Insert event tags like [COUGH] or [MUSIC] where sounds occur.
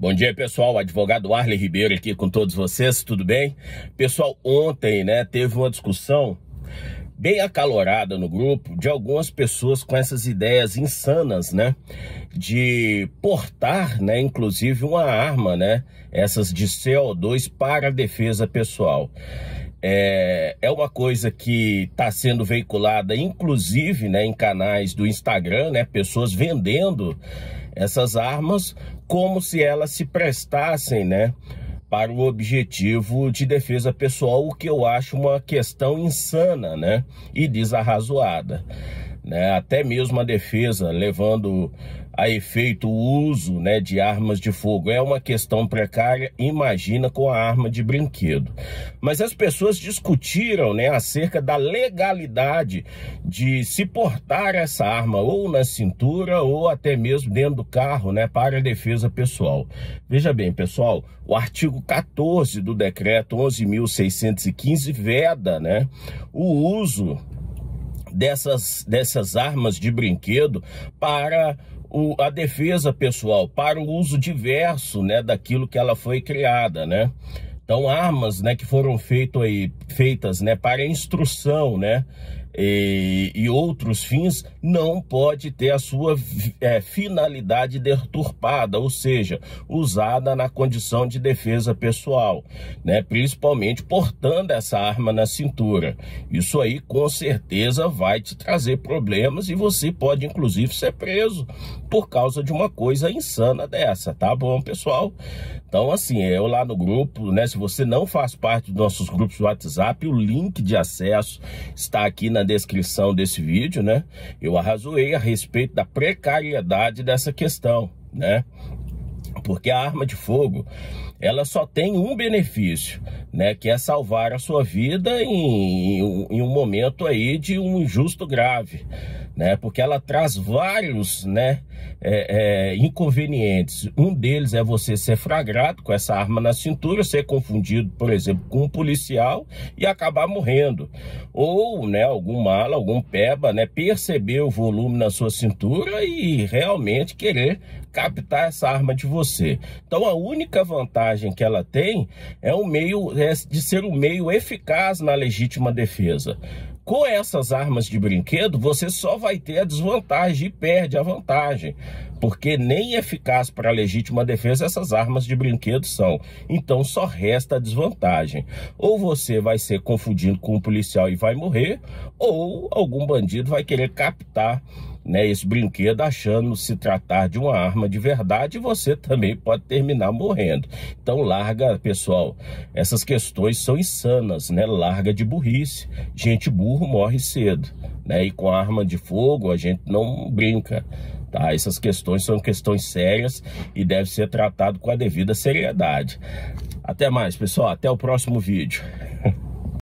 Bom dia, pessoal. Advogado Arley Ribeiro aqui com todos vocês, tudo bem? Pessoal, ontem, né, teve uma discussão bem acalorada no grupo de algumas pessoas com essas ideias insanas, né, de portar, né, inclusive uma arma, né, essas de CO2 para a defesa pessoal. É, é uma coisa que está sendo veiculada, inclusive, né, em canais do Instagram, né, pessoas vendendo essas armas como se elas se prestassem, né, para o objetivo de defesa pessoal, o que eu acho uma questão insana, né, e desarrazoada. Né? Até mesmo a defesa levando a efeito o uso né, de armas de fogo. É uma questão precária, imagina com a arma de brinquedo. Mas as pessoas discutiram né, acerca da legalidade de se portar essa arma ou na cintura ou até mesmo dentro do carro né, para defesa pessoal. Veja bem, pessoal, o artigo 14 do decreto 11.615 veda né, o uso dessas, dessas armas de brinquedo para o, a defesa pessoal, para o uso diverso né, daquilo que ela foi criada, né? Então, armas né, que foram feito aí, feitas né, para instrução, né? E, e outros fins, não pode ter a sua é, finalidade deturpada, ou seja, usada na condição de defesa pessoal, né? principalmente portando essa arma na cintura. Isso aí com certeza vai te trazer problemas e você pode inclusive ser preso por causa de uma coisa insana dessa, tá bom, pessoal? Então, assim, eu lá no grupo, né? Se você não faz parte dos nossos grupos do WhatsApp, o link de acesso está aqui na descrição desse vídeo, né? Eu arrazoei a respeito da precariedade dessa questão, né? Porque a arma de fogo, ela só tem um benefício, né? Que é salvar a sua vida em, em um momento aí de um injusto grave, né? Porque ela traz vários, né? É, é, inconvenientes. Um deles é você ser flagrado com essa arma na cintura, ser confundido, por exemplo, com um policial e acabar morrendo. Ou, né, algum mala, algum peba, né, perceber o volume na sua cintura e realmente querer captar essa arma de você. Então a única vantagem que ela tem é um meio é de ser um meio eficaz na legítima defesa. Com essas armas de brinquedo, você só vai ter a desvantagem e perde a vantagem, porque nem eficaz para a legítima defesa essas armas de brinquedo são. Então só resta a desvantagem. Ou você vai ser confundido com um policial e vai morrer, ou algum bandido vai querer captar né, esse brinquedo achando se tratar de uma arma de verdade e você também pode terminar morrendo. Então larga, pessoal, essas questões são insanas, né? Larga de burrice. Gente burro morre cedo, né? E com arma de fogo a gente não brinca. Tá? Essas questões são questões sérias e deve ser tratado com a devida seriedade. Até mais, pessoal. Até o próximo vídeo. [LAUGHS]